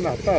पण आता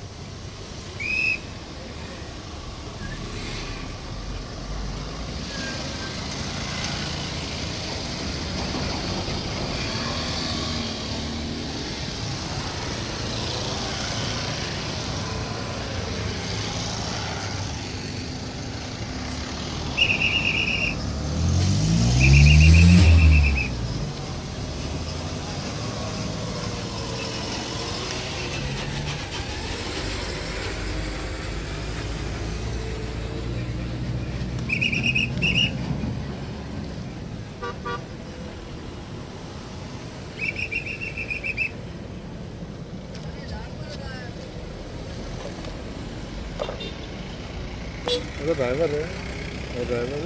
आलं ड्रायव्हर आहे. ड्रायव्हर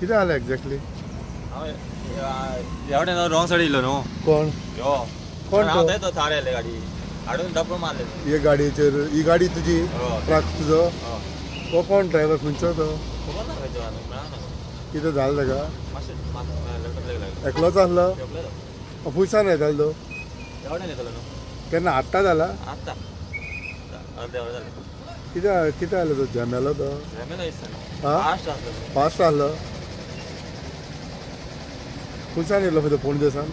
किती आलं एक्झॅक्टली एवढे रॉंग साईड इल्लो न्हू कोण? यो. कोण हांव तो? थंय तो थार येयले गाडी. हाडून डब्बो मारले. ही गाडयेचेर ही गाडी तुजी हो. ट्रक तुजो हो. तो कोण ड्रायव्हर खंयचो तो? खबर ना. खंयचो मेळना कितें जालें ताका एकलोच आसलो ऑफिसान येतालो तो? एवढे येतलो न्हू केन्ना आत्ता जाला आत्ता. अर्दे वर जाले कितें कितें जालें तो जमेलो तो? रेमेलो दिसता हा? फास्ट आसलो खंयच्यान येयलो खंय तो पणजेसान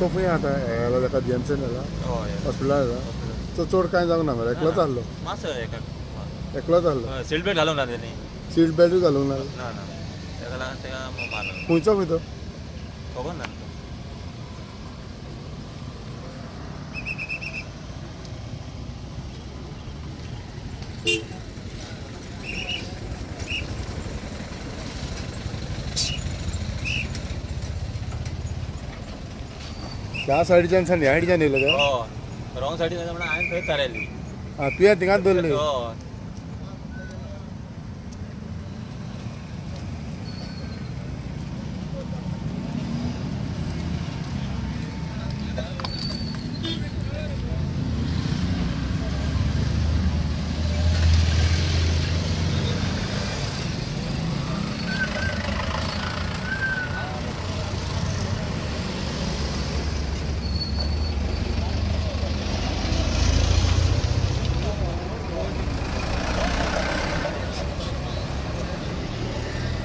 तो खंय आतां येयलो ताका जेन्सन येयला हय हॉस्पिटलान येयला तो चड कांय जावंक ना मरे एकलोच आसलो एकलोच आसलो सीट बेल्ट घालूंक ना तेणी सीट बेल्टूय घालूंक ना खंयचो खंय तो? खबर ना. त्या सायडीच्यान ह्या सायडीच्यान येयलो काय रॉंग सायडीन म्हणून हांवें थंय थारायली आं तुवें थिंगाच दवरली हो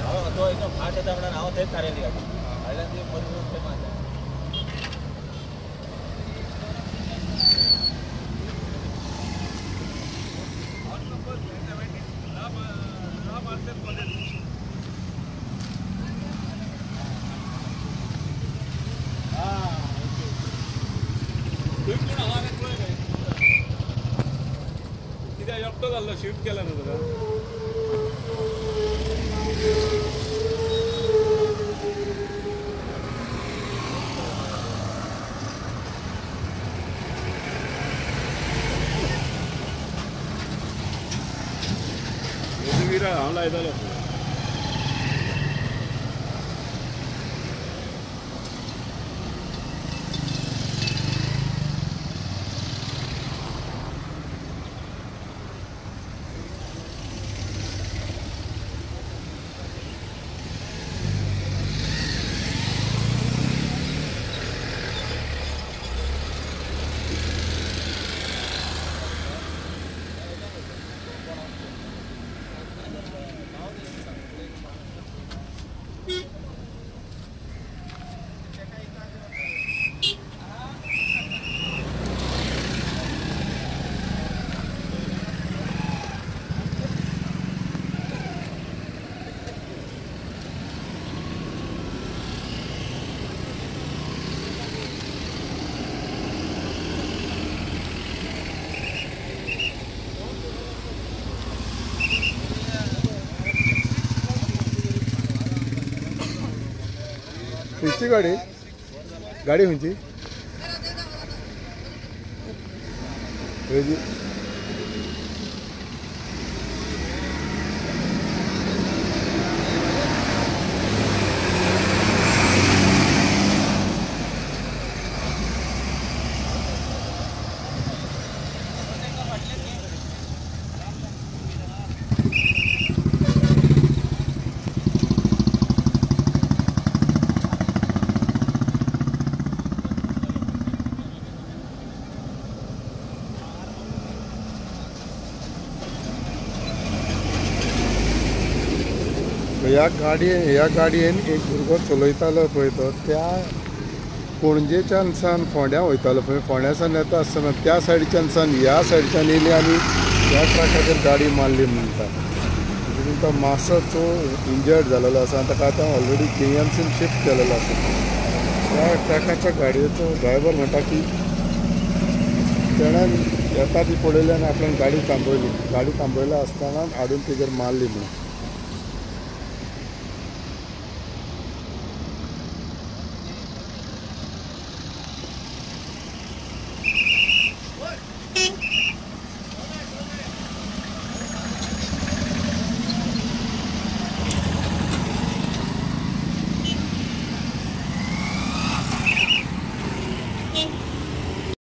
हांव तो एकदम फास्ट येता म्हणून हांव थंयच थारायली गाडी आयल्यान ती मदीं थंय मारल्या कित्याक एकटो जाल्लो शिफ्ट केला न्हू तुका वीरा हांव लायतालो खंयची गाडी. गाडी खंयची ह्या गाडये ह्या गाडयेन एक भुरगो चलयतालो पळय तो. त्या पणजेच्यान फोंड्या वयतालो पळय. फोंड्यासान येता आसतना त्या सायडीच्यान ह्या सायडीच्यान येयली आनी ह्या ट्रकाचेर गाडी मारली म्हणटा. तितून तो मातसो इंजर्ड जालेलो आसा. आनी ताका आतां ऑलरेडी के एम सीन शिफ्ट केलेलो आसा. त्या ट्रकाच्या गाडयेचो ड्रायव्हर म्हणटा की तेणान येता ती पळयली आनी आपल्यान गाडी थांबयली. गाडी थांबयल्या आसतना हाडून तेजेर मारली म्हणून